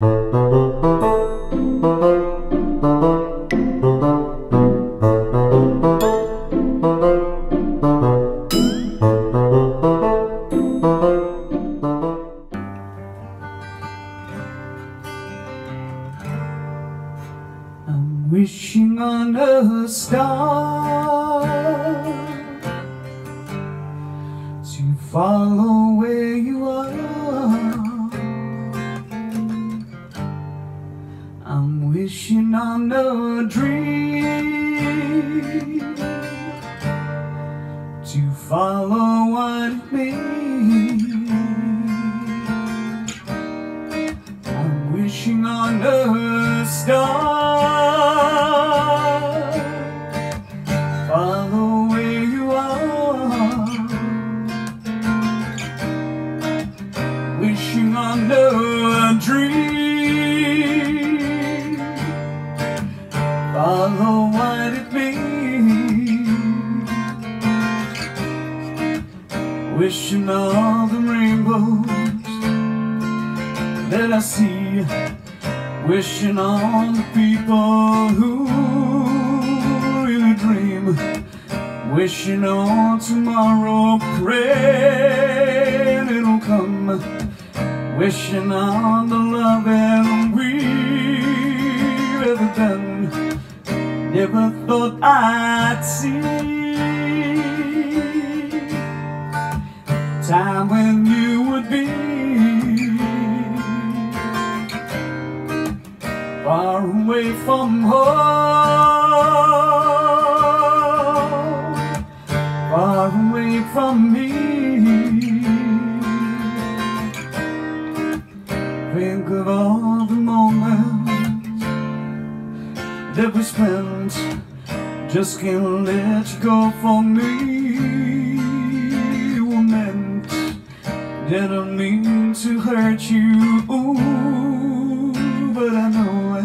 I'm wishing on a star to follow where I'm wishing on a dream to follow what it means. Follow what it means. Wishing all the rainbows that I see. Wishing on the people who really dream. Wishing on tomorrow, praying it'll come. Wishing on the love Never thought I'd see Time when you would be far away from home, far away from me. Think of all that we spent, just can't let you go for me. Were meant, didn't mean to hurt you. Ooh, but I know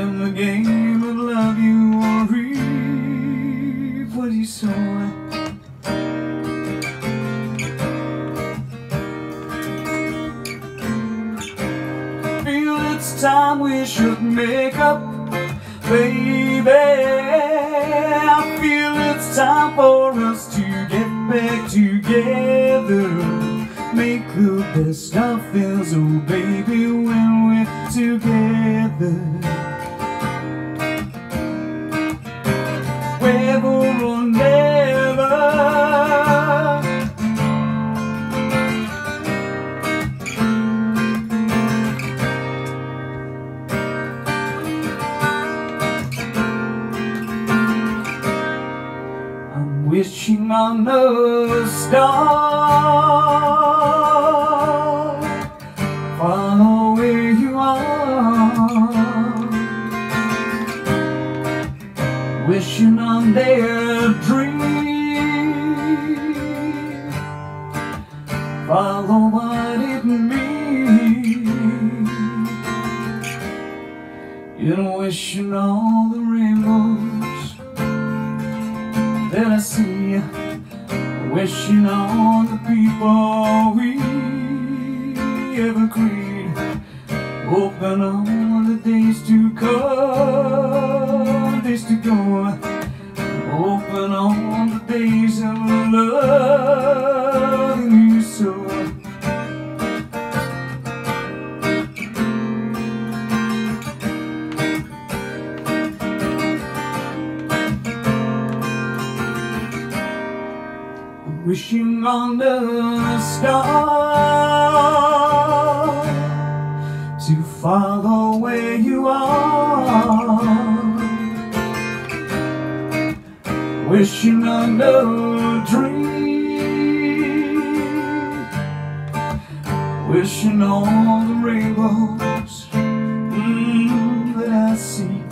in the game of love you will reap what you sow. Feel it's time we should make up, baby. I feel it's time for us to get back together. Make the best of things, oh baby, when we're together. Wishing on a star. Follow where you are. Wishing on their dream. Follow what it means. And wishing all the rainbows that I see Wishing on the people we ever create Hoping on the days to come, days to go. Hoping on the days of loving Wishing on the star to follow where you are. Wishing on a dream. Wishing on the rainbows mm, that I see.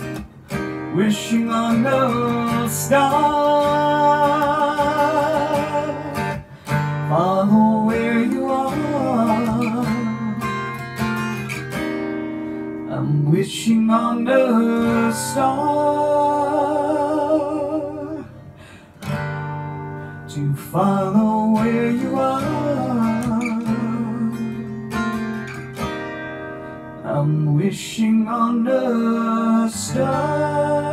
Wishing on the star. star to follow where you are. I'm wishing on a star.